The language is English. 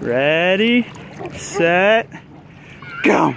Ready, set, go.